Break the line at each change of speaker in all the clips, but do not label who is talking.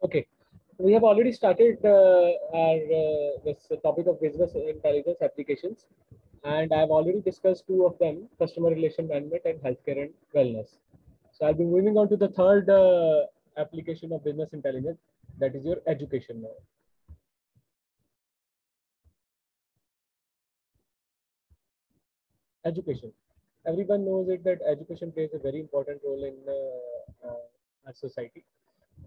Okay, we have already started uh, our uh, this topic of business intelligence applications, and I have already discussed two of them: customer relation management and healthcare and wellness. So I'll be moving on to the third uh, application of business intelligence, that is your education now. Education. Everyone knows it that education plays a very important role in uh, uh, our society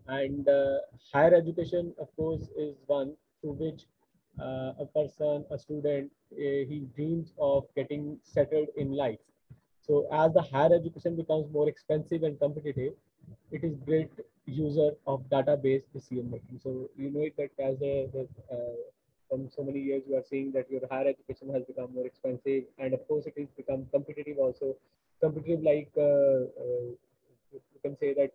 and uh, higher education of course is one through which uh, a person a student uh, he dreams of getting settled in life. So as the higher education becomes more expensive and competitive it is great user of database decision making so you know it that as a, the, uh, from so many years you are seeing that your higher education has become more expensive and of course it has become competitive also. Competitive like uh, uh, you can say that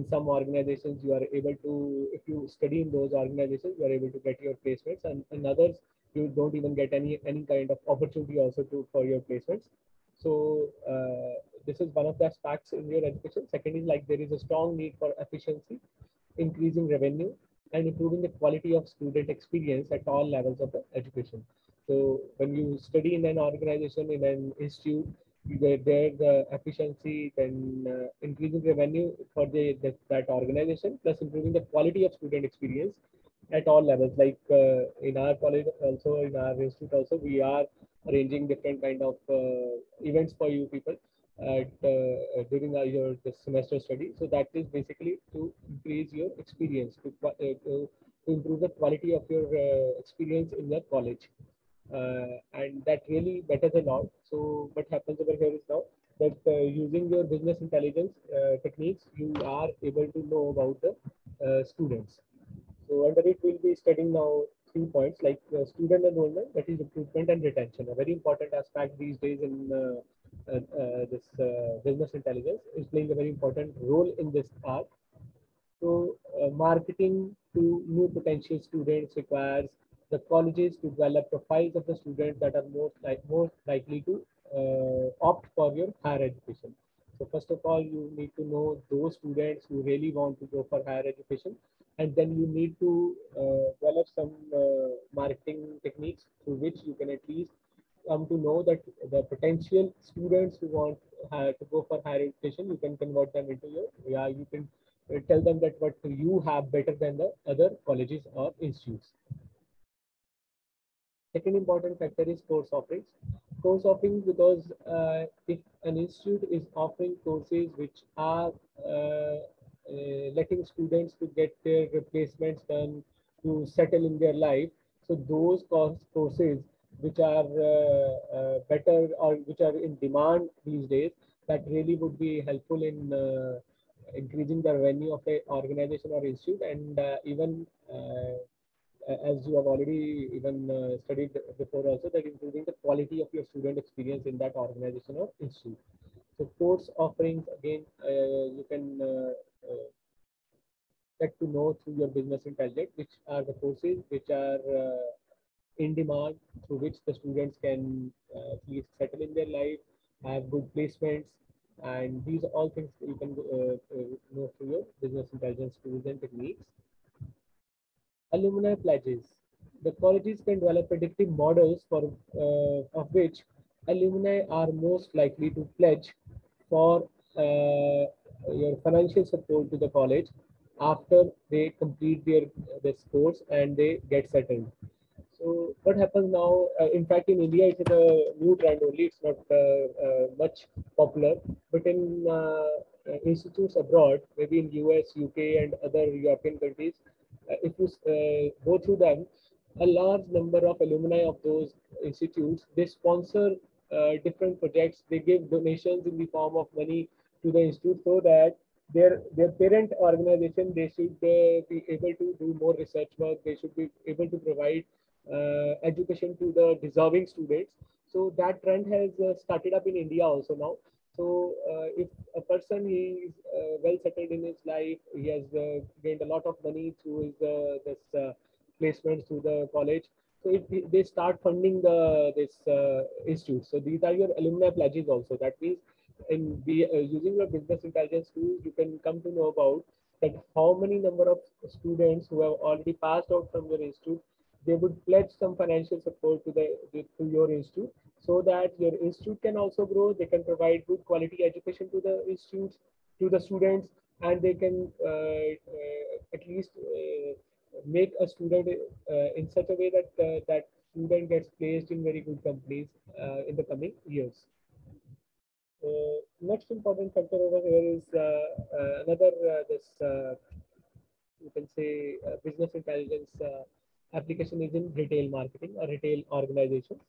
in some organizations you are able to if you study in those organizations you are able to get your placements and in others you don't even get any any kind of opportunity also to for your placements. So uh, this is one of the aspects in your education. Second is like there is a strong need for efficiency increasing revenue and improving the quality of student experience at all levels of the education. So when you study in an organization in an institute there the efficiency, then uh, increasing revenue for the, the, that organization, plus improving the quality of student experience at all levels. Like uh, in our college, also in our institute, also we are arranging different kind of uh, events for you people at uh, during our, your the semester study. So that is basically to increase your experience, to, uh, to, to improve the quality of your uh, experience in your college. Uh, and that really matters a lot. So what happens over here is now that uh, using your business intelligence uh, techniques, you are able to know about the students. So under it, we'll be studying now three points like uh, student enrollment, that is recruitment and retention. A very important aspect these days in uh, uh, this business intelligence is playing a very important role in this part. So marketing to new potential students requires the colleges to develop profiles of the students that are most like most likely to uh, opt for your higher education. So first of all, you need to know those students who really want to go for higher education, and then you need to uh, develop some uh, marketing techniques through which you can at least come to know that the potential students who want uh, to go for higher education, you can convert them into your yeah, you can uh, tell them that what you have better than the other colleges or institutes. Second important factor is course offerings. Course offerings because uh, if an institute is offering courses which are uh, uh, letting students to get their replacements done to settle in their life, so those course courses which are uh, uh, better or which are in demand these days, that really would be helpful in uh, increasing the revenue of a organization or institute and even as you have already even uh, studied before also that improving the quality of your student experience in that organization or institute. So course offerings again uh, you can uh, uh, get to know through your business intelligence which are the courses which are uh, in demand through which the students can uh, at least settle in their life, have good placements, and these are all things you can know through your business intelligence tools and techniques. Alumni pledges. The colleges can develop predictive models for uh, of which alumni are most likely to pledge for uh, your financial support to the college after they complete their their course and they get settled. So what happens now? Uh, in fact, in India, it is a new trend only. It's not uh, uh, much popular, but in uh, institutes abroad, maybe in US, UK, and other European countries, if you uh, go through them, a large number of alumni of those institutes, they sponsor uh, different projects. They give donations in the form of money to the institute so that their their parent organization they should uh, be able to do more research work. They should be able to provide uh, education to the deserving students. So that trend has uh, started up in india also now so uh, if a person he is uh, well settled in his life, he has uh, gained a lot of money through his this placements through the college. So if they start funding the this institute, so these are your alumni pledges also. That means in be, using your business intelligence tools, you can come to know about that how many number of students who have already passed out from your institute, they would pledge some financial support to the to your institute so that your institute can also grow. They can provide good quality education to the institutes, to the students, and they can uh, uh, at least uh, make a student in such a way that that student gets placed in very good companies in the coming years. Uh, next important factor over here is uh, uh, another this you can say business intelligence application is in retail marketing or retail organizations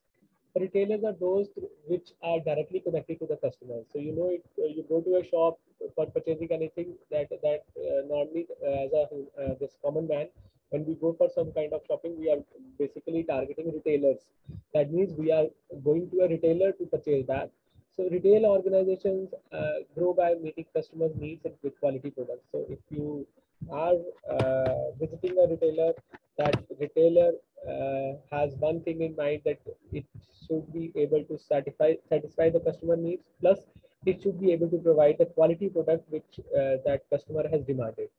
retailers are those which are directly connected to the customers. So you know, it, uh, you go to a shop for purchasing anything that that uh, normally uh, as a uh, this common man, when we go for some kind of shopping, we are basically targeting retailers. That means we are going to a retailer to purchase that. So retail organizations uh, grow by meeting customers' needs and with quality products. So if you are uh, visiting a retailer, that retailer has one thing in mind that it should be able to satisfy satisfy the customer needs plus it should be able to provide the quality product which uh, that customer has demanded.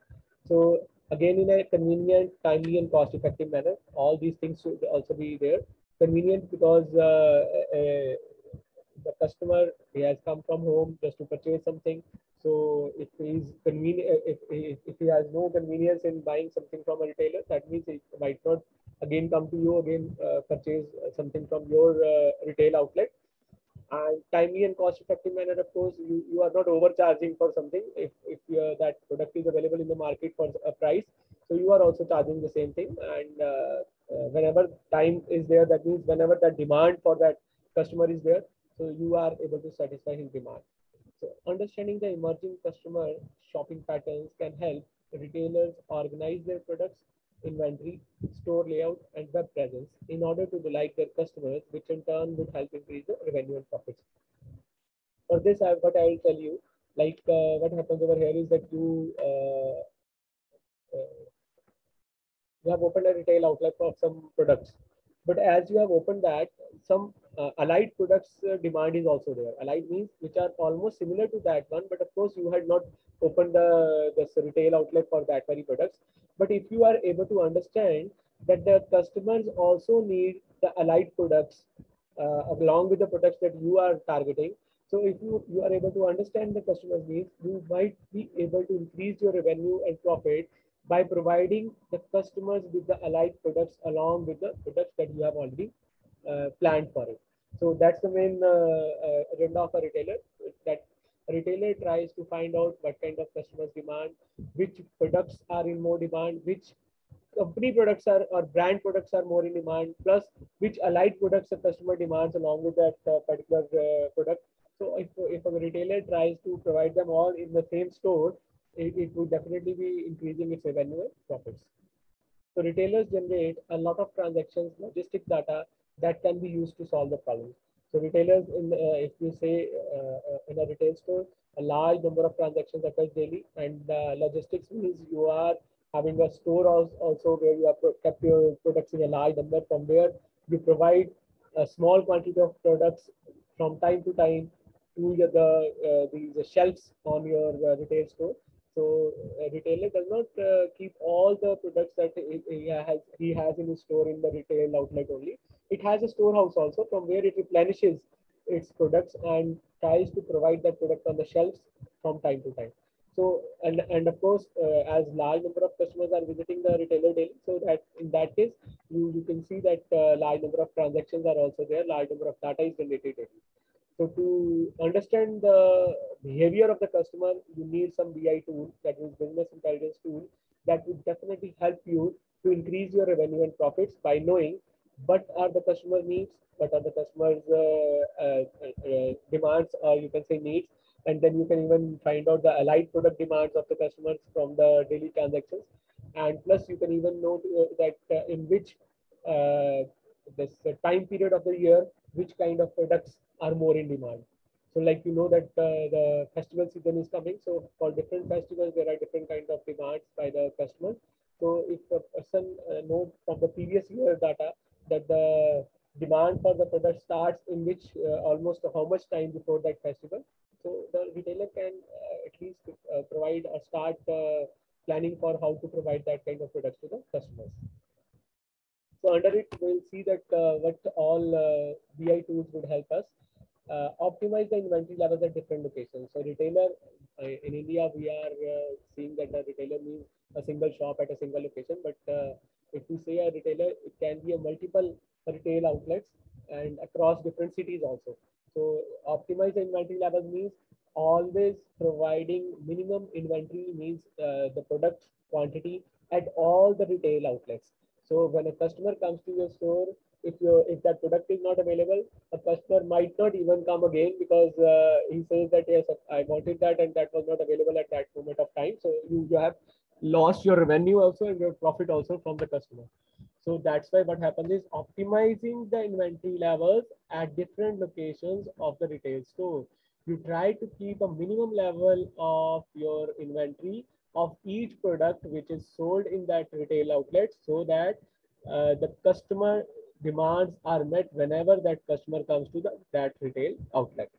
So again in a convenient timely and cost effective manner all these things should also be there. Convenient because uh, uh, the customer he has come from home just to purchase something so if he's convenient if, if, if he has no convenience in buying something from a retailer that means he might not again come to you again uh, purchase uh, something from your uh, retail outlet. And timely and cost effective manner of course you, you are not overcharging for something. If, if uh, that product is available in the market for a price so you are also charging the same thing. And uh, uh, whenever time is there that means whenever the demand for that customer is there so you are able to satisfy his demand understanding the emerging customer shopping patterns can help retailers organize their products inventory, store layout, and web presence in order to delight their customers, which in turn would help increase the revenue and profits. For this, I, what I will tell you, like uh, what happens over here is that you uh, uh, you have opened a retail outlet for some products, but as you have opened that, some uh, allied products uh, demand is also there. Allied means which are almost similar to that one, but of course you had not opened the this retail outlet for that very products. But if you are able to understand that the customers also need the allied products uh, along with the products that you are targeting. So if you, you are able to understand the customer's needs, you might be able to increase your revenue and profit by providing the customers with the allied products along with the products that you have already planned for it. So that's the main uh, uh, agenda of a retailer that retailer tries to find out what kind of customers demand, which products are in more demand, which company products are or brand products are more in demand, plus which allied products the customer demands along with that uh, particular uh, product. So if, if a retailer tries to provide them all in the same store, it, it would definitely be increasing its revenue and profits. So retailers generate a lot of transactions, logistic data that can be used to solve the problem. So retailers, in uh, if you say uh, uh, in a retail store, a large number of transactions occurs daily, and logistics means you are having a store also where you have kept your products in a large number from where you provide a small quantity of products from time to time to the uh, these shelves on your uh, retail store. So a retailer does not uh, keep all the products that he has he has in his store in the retail outlet only. It has a storehouse also from where it replenishes its products and tries to provide that product on the shelves from time to time. So and and of course, uh, as large number of customers are visiting the retailer daily, so that in that case, you you can see that uh, large number of transactions are also there. Large number of data is generated daily. So to understand the behavior of the customer, you need some BI tool, that is business intelligence tool, that would definitely help you to increase your revenue and profits by knowing what are the customer needs, what are the customer's uh, uh, uh, demands, or you can say needs, and then you can even find out the allied product demands of the customers from the daily transactions. And plus, you can even know that in which this time period of the year, which kind of products are more in demand. So like you know that uh, the festival season is coming. So for different festivals, there are different kind of demands by the customers. So if a person uh, knows from the previous year data that the demand for the product starts in which uh, almost how much time before that festival. So the retailer can uh, at least uh, provide or start uh, planning for how to provide that kind of products to the customers. So under it, we'll see that uh, what all uh, BI tools would help us uh, optimize the inventory levels at different locations. So retailer uh, in India, we are uh, seeing that the retailer means a single shop at a single location. But uh, if we say a retailer, it can be a multiple retail outlets and across different cities also. So optimize inventory levels means always providing minimum inventory means uh, the product quantity at all the retail outlets. So when a customer comes to your store, if you if that product is not available, a customer might not even come again because uh, he says that yes, I wanted that and that was not available at that moment of time. So you, you have lost your revenue also and your profit also from the customer. So that's why what happens is optimizing the inventory levels at different locations of the retail store. You try to keep a minimum level of your inventory of each product which is sold in that retail outlet so that uh, the customer demands are met whenever that customer comes to the, that retail outlet.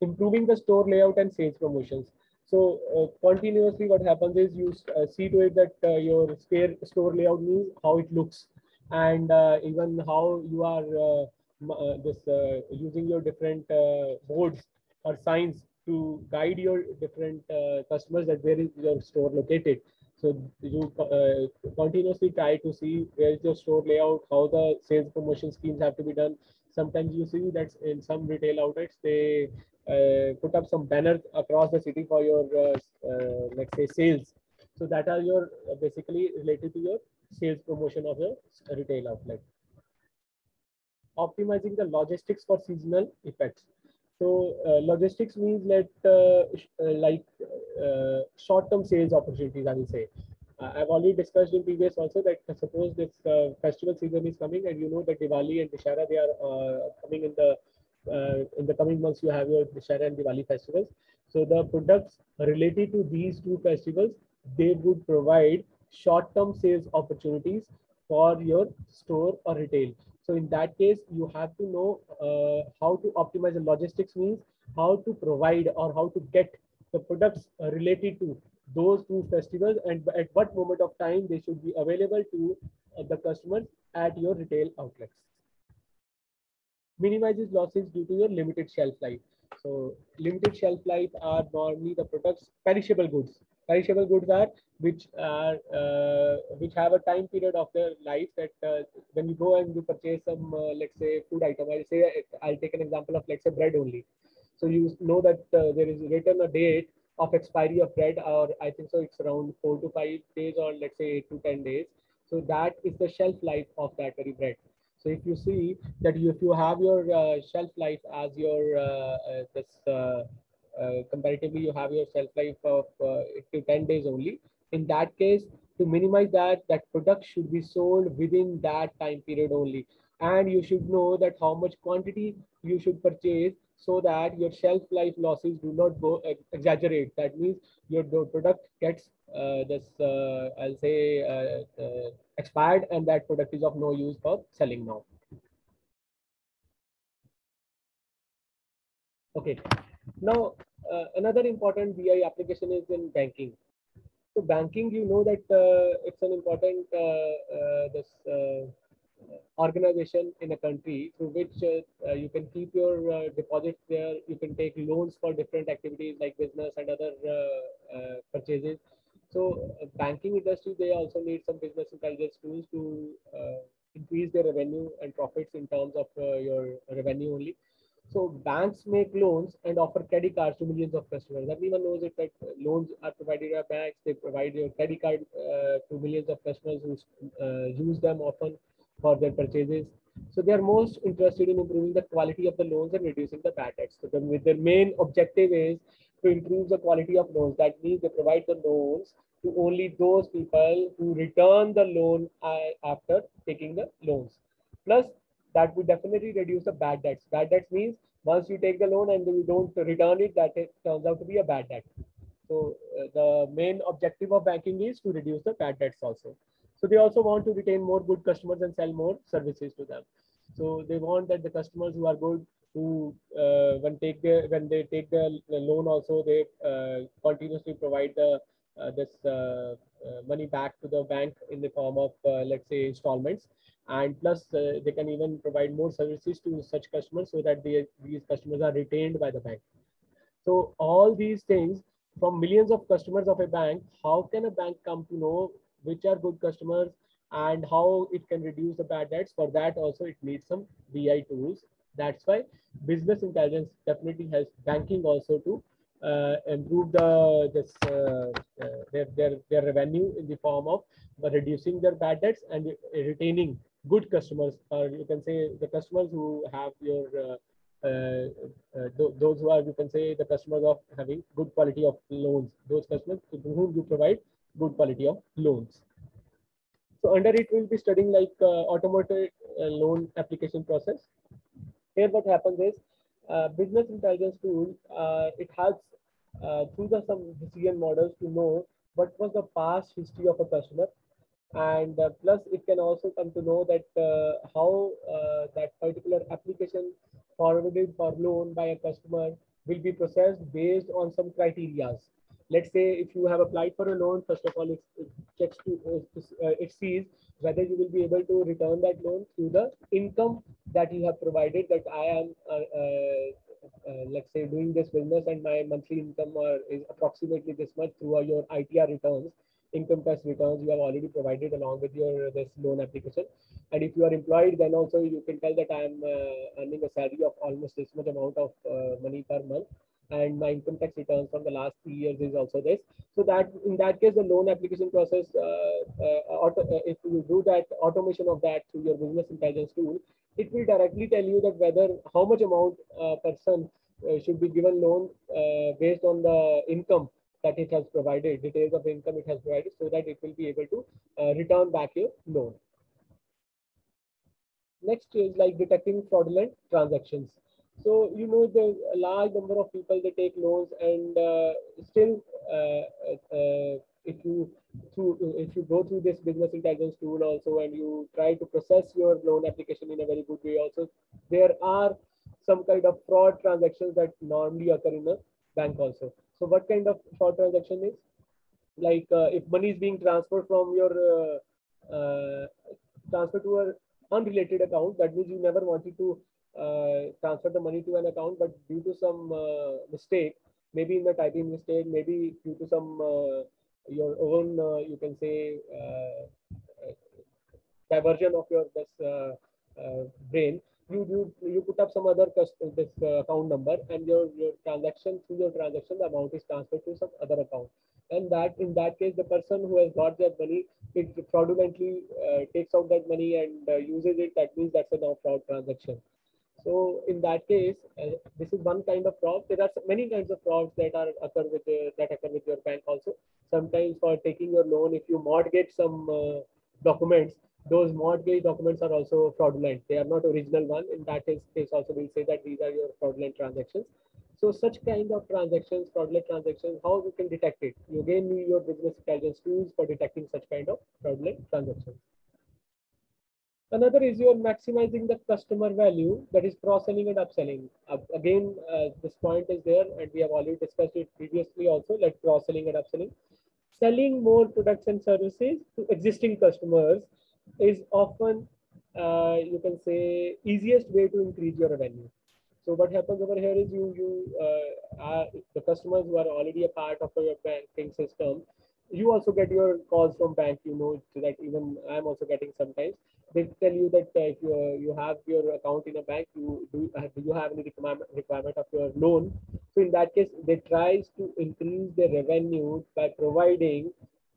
Improving the store layout and sales promotions. So uh, continuously what happens is you uh, see to it that uh, your store layout means how it looks and uh, even how you are uh, uh, this using your different boards or signs to guide your different customers that where is your store located. So you continuously try to see where is your store layout, how the sales promotion schemes have to be done. Sometimes you see that in some retail outlets, they put up some banners across the city for your uh, uh, let's say sales. So that are your basically related to your sales promotion of your retail outlet. Optimizing the logistics for seasonal effects. So uh, logistics means that uh, uh, like short-term sales opportunities i will say. I've already discussed in previous also that suppose this festival season is coming and you know that diwali and Dussehra they are coming in the uh, in the coming months you have your Dussehra and Diwali festivals. So the products related to these two festivals, they would provide short-term sales opportunities for your store or retail. So in that case, you have to know uh, how to optimize the logistics means how to provide or how to get the products related to those two festivals and at what moment of time they should be available to uh, the customers at your retail outlets minimizes losses due to your limited shelf life. So limited shelf life are normally the products perishable goods. Perishable goods are which are uh, which have a time period of their life that uh, when you go and you purchase some uh, let's say food item. I'll say I'll take an example of let's say bread only. So you know that uh, there is written a date of expiry of bread, or I think so it's around four to five days, or let's say eight to ten days. So that is the shelf life of that very bread. So if you see that you, if you have your uh, shelf life as your uh, uh this uh, uh, comparatively you have your shelf life of to 10 days only. In that case, to minimize that, that product should be sold within that time period only. And you should know that how much quantity you should purchase so that your shelf life losses do not go exaggerate. That means your product gets uh, this, uh, I'll say, uh, expired and that product is of no use for selling now. Okay, now uh, another important BI application is in banking. So banking, you know that uh, it's an important uh, uh this uh, organization in a country through which uh, you can keep your deposits there. You can take loans for different activities like business and other purchases. So uh, banking industry, they also need some business intelligence tools to uh, increase their revenue and profits in terms of uh, your revenue only. So banks make loans and offer credit cards to millions of customers. Everyone knows it that loans are provided by banks. They provide your credit card uh, to millions of customers who uh, use them often for their purchases. So they are most interested in improving the quality of the loans and reducing the bad debts. So the, their main objective is to improve the quality of loans. That means they provide the loans to only those people who return the loan after taking the loans. Plus, that would definitely reduce the bad debts. Bad debts means once you take the loan and you don't return it, that it turns out to be a bad debt. So uh, the main objective of banking is to reduce the bad debts also. So they also want to retain more good customers and sell more services to them. So they want that the customers who are good who uh, when take the when they take the loan also they uh, continuously provide the this uh, uh, money back to the bank in the form of, let's say, installments. And plus, they can even provide more services to such customers so that they, these customers are retained by the bank. So all these things from millions of customers of a bank, how can a bank come to know which are good customers and how it can reduce the bad debts? For that also it needs some BI tools. That's why business intelligence definitely helps banking also to uh, improve the this uh, uh, their, their their revenue in the form of reducing their bad debts and retaining good customers or you can say the customers who have your uh, uh, uh, th those who are, you can say, the customers of having good quality of loans, those customers to whom you provide good quality of loans. So under it, we'll be studying like uh, automated loan application process. Here, what happens is business intelligence tool, it helps through the some decision models to know what was the past history of a customer and uh, plus it can also come to know that uh, how uh, that particular application forwarded for loan by a customer will be processed based on some criterias. Let's say if you have applied for a loan, first of all, it, it checks to uh, it sees whether you will be able to return that loan through the income that you have provided. That I am, uh, uh, uh let's say, doing this business and my monthly income is approximately this much through your ITR returns income tax returns you have already provided along with your this loan application. And if you are employed, then also you can tell that I am uh, earning a salary of almost this much amount of uh, money per month. And my income tax returns from the last three years is also this. So that in that case, the loan application process, uh, uh auto, uh, if you do that automation of that through your business intelligence tool, it will directly tell you that whether how much amount a person uh, should be given loan based on the income that it has provided, details of income it has provided so that it will be able to uh, return back your loan. Next is like detecting fraudulent transactions. So, you know, the large number of people, they take loans and uh, still, uh, uh, if you through if you go through this business intelligence tool also and you try to process your loan application in a very good way also, there are some kind of fraud transactions that normally occur in a bank also. So what kind of fraud transaction is? Like uh, if money is being transferred from your uh, uh, transfer to an unrelated account, that means you never wanted to uh, transfer the money to an account, but due to some uh, mistake, maybe in the typing mistake, maybe due to some uh, your own, you can say, diversion of your this brain, you you you put up some other this uh, account number and your your transaction through your transaction the amount is transferred to some other account. And that in that case the person who has got that money it fraudulently uh, takes out that money and uh, uses it that means that's a now fraud transaction so in that case uh, this is one kind of fraud there are many kinds of frauds that are occur with uh, that occur with your bank also sometimes for taking your loan if you mortgage some uh, documents those mortgage documents are also fraudulent. They are not original one. In that case, also we'll say that these are your fraudulent transactions. So such kind of transactions, fraudulent transactions, how we can detect it? You again need your business intelligence tools for detecting such kind of fraudulent transactions. Another is your maximizing the customer value, that is cross-selling and upselling. Uh, again, uh, this point is there and we have already discussed it previously also, like cross-selling and upselling. Selling more products and services to existing customers is often uh, you can say easiest way to increase your revenue. So what happens over here is you you uh, are the customers who are already a part of your banking system. You also get your calls from bank. You know that even I'm also getting sometimes. They tell you that uh, if you you have your account in a bank, you do uh, do you have any requirement requirement of your loan? So in that case, they tries to increase their revenue by providing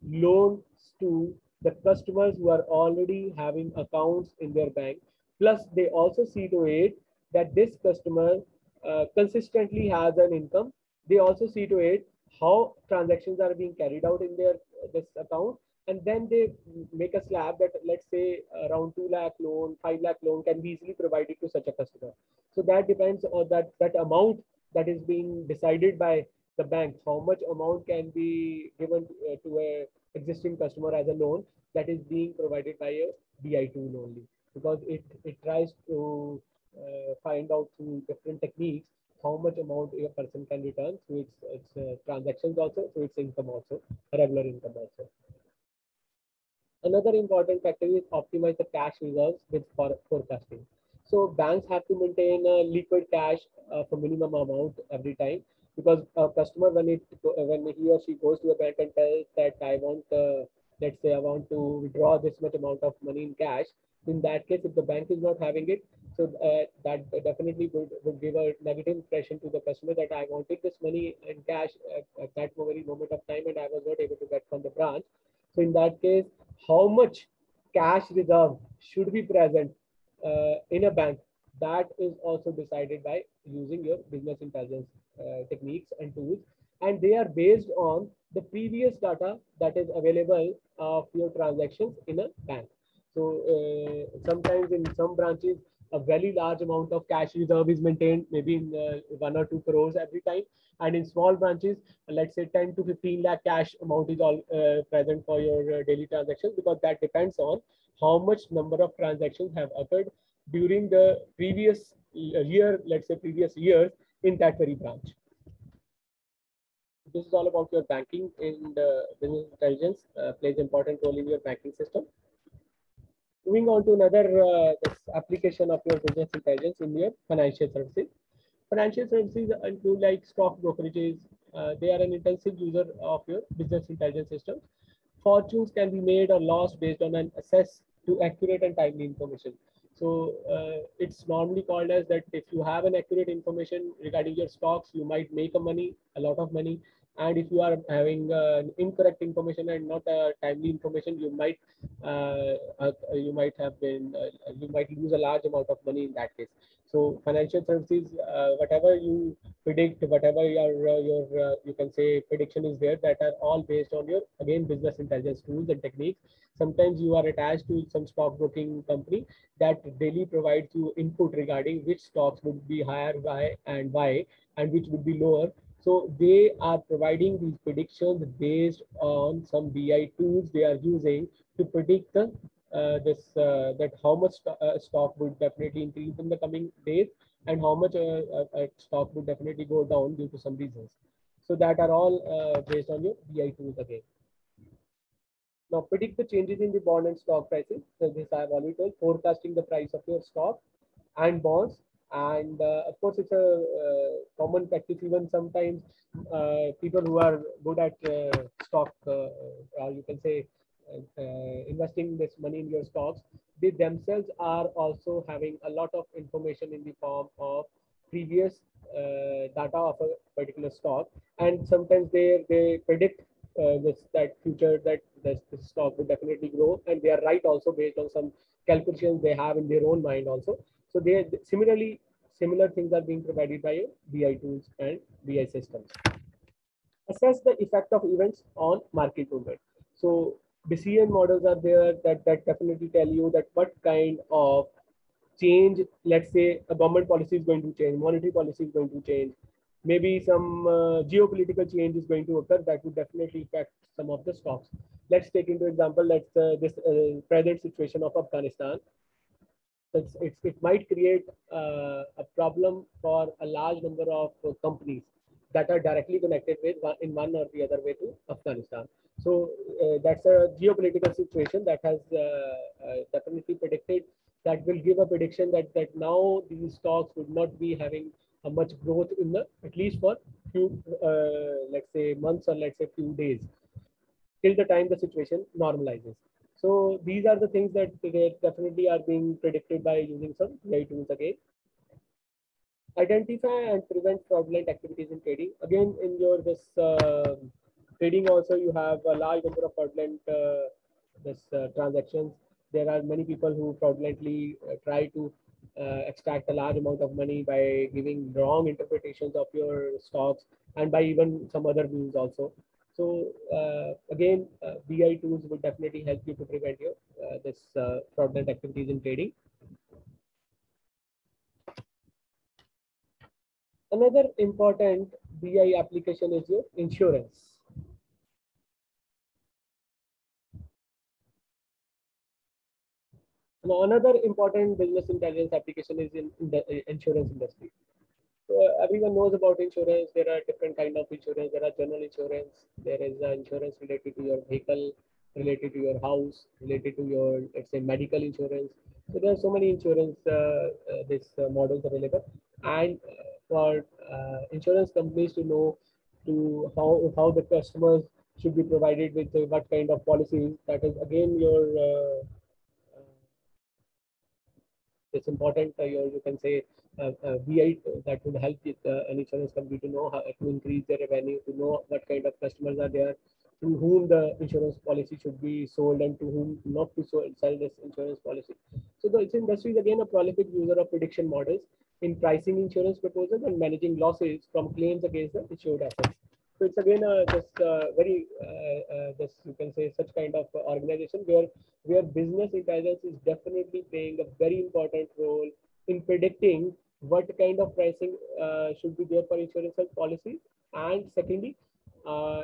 loans to the customers who are already having accounts in their bank. Plus, they also see to it that this customer uh, consistently has an income. They also see to it how transactions are being carried out in their this account. And then they make a slab that let's say around 2 lakh loan, 5 lakh loan can be easily provided to such a customer. So that depends on that, that amount that is being decided by the bank, how much amount can be given uh, to a existing customer as a loan that is being provided by a BI tool only because it, it tries to uh, find out through different techniques how much amount a person can return through its, its uh, transactions also, through its income also, regular income also. Another important factor is optimize the cash reserves with for forecasting. So banks have to maintain a liquid cash uh, for minimum amount every time because a customer when it when he or she goes to a bank and tells that I want uh, let's say I want to withdraw this much amount of money in cash. In that case, if the bank is not having it, so uh, that definitely would, would give a negative impression to the customer that I wanted this money in cash at, at that very moment of time and I was not able to get from the branch. So in that case, how much cash reserve should be present uh, in a bank? That is also decided by using your business intelligence uh, techniques and tools. And they are based on the previous data that is available of your transactions in a bank sometimes in some branches a very large amount of cash reserve is maintained maybe in uh, one or two crores every time and in small branches let's say 10 to 15 lakh cash amount is all uh, present for your uh, daily transactions because that depends on how much number of transactions have occurred during the previous year, let's say previous years in that very branch. This is all about your banking and uh, business intelligence uh, plays important role in your banking system. Moving on to another uh, application of your business intelligence in your financial services. Financial services include like stock brokerages. Uh, they are an intensive user of your business intelligence system. Fortunes can be made or lost based on an access to accurate and timely information. So uh, it's normally called as that if you have an accurate information regarding your stocks, you might make a money, a lot of money. And if you are having uh, incorrect information and not uh, timely information, you might uh, uh, you might have been uh, you might lose a large amount of money in that case. So financial services, whatever you predict, whatever your your you can say prediction is there, that are all based on your again business intelligence tools and techniques. Sometimes you are attached to some stockbroking company that daily provides you input regarding which stocks would be higher, why and why, and which would be lower so they are providing these predictions based on some BI tools they are using to predict the, uh, this uh, that how much st uh, stock would definitely increase in the coming days and how much uh, uh, stock would definitely go down due to some reasons. So that are all uh, based on your BI tools again. Now predict the changes in the bond and stock prices. So this I have already told, forecasting the price of your stock and bonds and uh, of course it's a uh, common practice even sometimes uh, people who are good at stock or you can say investing this money in your stocks they themselves are also having a lot of information in the form of previous uh, data of a particular stock. And sometimes they they predict uh, this that future that this, this stock will definitely grow. And they are right also based on some calculations they have in their own mind also so they similarly similar things are being provided by BI tools and BI systems. Assess the effect of events on market movement. So decision models are there that, that definitely tell you that what kind of change, let's say a government policy is going to change, monetary policy is going to change, maybe some uh, geopolitical change is going to occur that would definitely affect some of the stocks. Let's take into example, let's uh, this uh, present situation of Afghanistan it's, it's, it might create uh, a problem for a large number of uh, companies that are directly connected with in one or the other way to Afghanistan. So uh, that's a geopolitical situation that has uh, uh, definitely predicted that will give a prediction that that now these stocks would not be having a much growth in the at least for few uh, let's say months or let's say few days till the time the situation normalizes. So these are the things that they definitely are being predicted by using some AI tools again. Identify and prevent fraudulent activities in trading. Again, in your this uh, trading also you have a large number of fraudulent uh, this uh, transactions. There are many people who fraudulently uh, try to uh, extract a large amount of money by giving wrong interpretations of your stocks and by even some other means also. So uh, again, uh, BI tools will definitely help you to prevent your uh, this uh, fraudulent activities in trading. Another important BI application is your insurance. Now, another important business intelligence application is in, in the uh, insurance industry. Uh, everyone knows about insurance. There are different kind of insurance. There are general insurance. There is uh, insurance related to your vehicle, related to your house, related to your let's say medical insurance. So there are so many insurance uh, uh this uh, models available, and uh, for insurance companies to know to how how the customers should be provided with what kind of policies. That is again your it's important uh, you, you can say uh, uh, BI that would help it, an insurance company to know how to increase their revenue, to know what kind of customers are there, to whom the insurance policy should be sold and to whom not to sell this insurance policy. So the industry is again a prolific user of prediction models in pricing insurance proposals and managing losses from claims against the insured assets. So it's again uh, just uh, very uh, uh, this you can say such kind of organization where where business intelligence is definitely playing a very important role in predicting what kind of pricing uh, should be there for insurance policy? And secondly uh,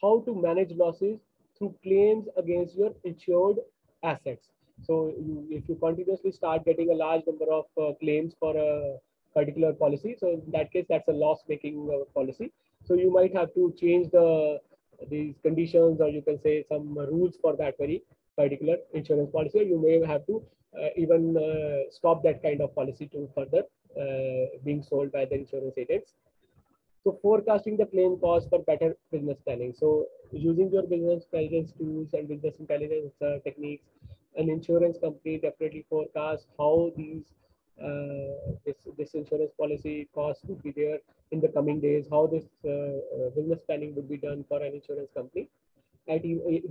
how to manage losses through claims against your insured assets. So you, if you continuously start getting a large number of claims for a particular policy so in that case that's a loss making policy. So you might have to change the these conditions, or you can say some rules for that very particular insurance policy. You may have to uh, even uh, stop that kind of policy to further uh, being sold by the insurance agents. So forecasting the claim cost for better business planning. So using your business intelligence tools and business intelligence uh, techniques, an insurance company definitely forecast how these uh, this, this insurance policy cost would be there in the coming days, how this uh, uh, business planning would be done for an insurance company. And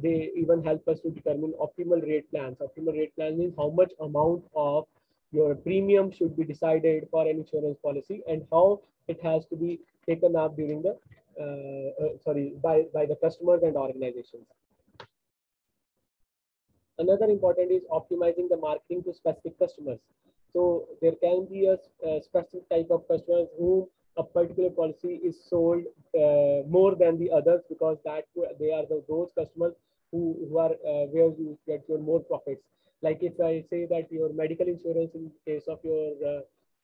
they even help us to determine optimal rate plans. Optimal rate plans means how much amount of your premium should be decided for an insurance policy and how it has to be taken up during the uh, uh, sorry by by the customers and organizations another important is optimizing the marketing to specific customers so there can be a, a specific type of customers whom a particular policy is sold uh, more than the others because that they are the, those customers who, who are uh, where you get your more profits. Like if I say that your medical insurance in case of your uh,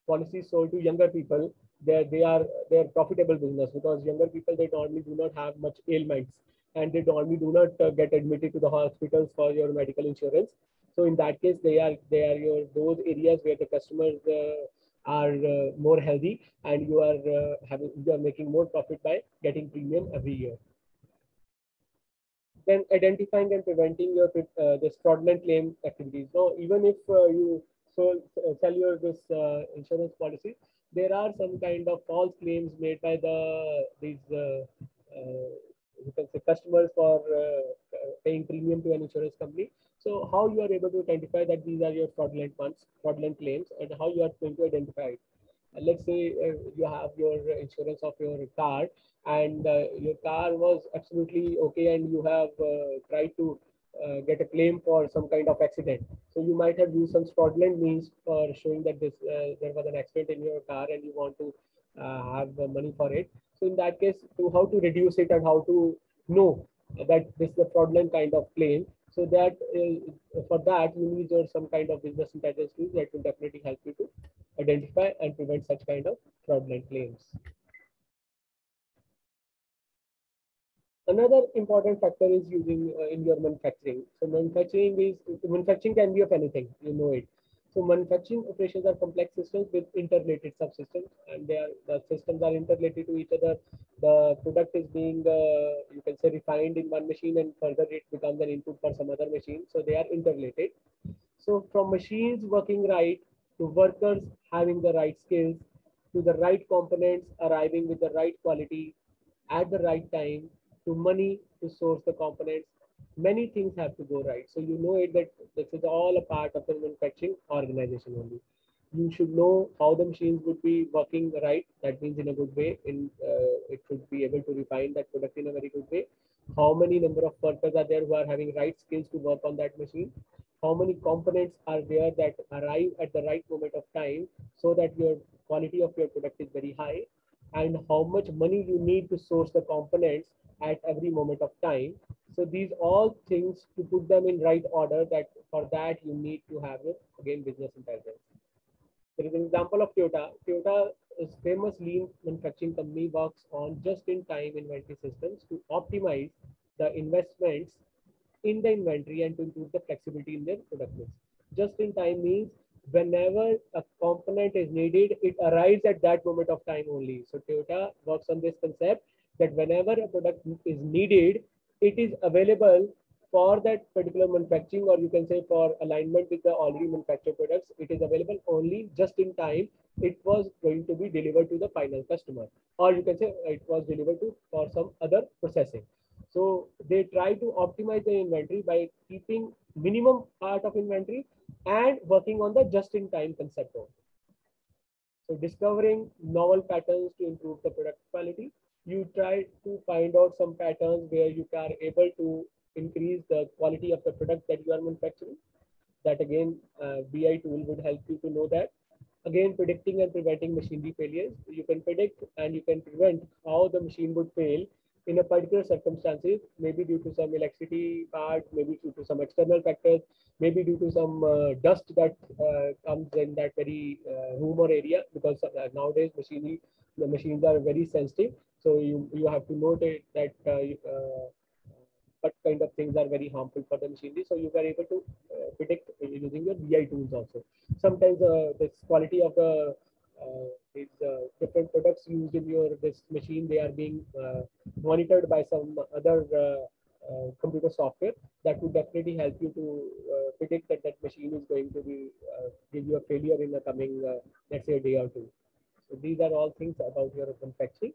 policy sold to younger people, they they are they are profitable business because younger people they normally do not have much ailments and they normally do not uh, get admitted to the hospitals for your medical insurance. So in that case, they are they are your those areas where the customers uh, are uh, more healthy and you are uh, having you are making more profit by getting premium every year. Then identifying and preventing your uh, this fraudulent claim activities. So even if uh, you so uh, sell your this insurance policy, there are some kind of false claims made by the these you can say customers for paying premium to an insurance company so how you are able to identify that these are your fraudulent ones, fraudulent claims, and how you are going to identify it. Uh, let's say uh, you have your insurance of your car, and uh, your car was absolutely okay, and you have uh, tried to uh, get a claim for some kind of accident. So you might have used some fraudulent means for showing that this uh, there was an accident in your car, and you want to have money for it. So in that case, to how to reduce it and how to know that this is a fraudulent kind of claim so that uh, for that you need some kind of business intelligence tools that will definitely help you to identify and prevent such kind of fraudulent claims. Another important factor is using uh, in your manufacturing. So manufacturing is manufacturing can be of anything, you know it. So manufacturing operations are complex systems with interrelated subsystems, and they are the systems are interrelated to each other. The product is being uh, you can say refined in one machine, and further it becomes an input for some other machine. So they are interrelated. So from machines working right to workers having the right skills to the right components arriving with the right quality at the right time to money to source the components many things have to go right. So you know it that this is all a part of the manufacturing organization only. You should know how the machines would be working right. That means in a good way. In uh, it should be able to refine that product in a very good way. How many number of workers are there who are having right skills to work on that machine? How many components are there that arrive at the right moment of time so that your quality of your product is very high? And how much money you need to source the components at every moment of time so these all things to put them in right order that for that you need to have again business intelligence. there is an example of Toyota. Toyota is famous lean manufacturing company works on just-in-time inventory systems to optimize the investments in the inventory and to improve the flexibility in their product mix. Just-in-time means whenever a component is needed, it arrives at that moment of time only. So Toyota works on this concept that whenever a product is needed, it is available for that particular manufacturing or you can say for alignment with the already manufactured products, it is available only just in time. It was going to be delivered to the final customer or you can say it was delivered to for some other processing. So they try to optimize the inventory by keeping minimum part of inventory and working on the just-in-time concept. So discovering novel patterns to improve the product quality. You try to find out some patterns where you are able to increase the quality of the product that you are manufacturing. That again, uh, BI tool would help you to know that. Again, predicting and preventing machinery failures. You can predict and you can prevent how the machine would fail in a particular circumstances, maybe due to some electricity part, maybe due to some external factors, maybe due to some uh, dust that uh, comes in that very uh, room or area, because uh, nowadays machinery, the machines are very sensitive. So you, you have to note it, that uh, uh, what kind of things are very harmful for the machinery. So you are able to predict using your BI tools also. Sometimes the quality of the uh, different products used in your this machine they are being uh, monitored by some other uh, uh, computer software that would definitely help you to uh, predict that that machine is going to be give you a failure in the coming let's say a day or two. So these are all things about your manufacturing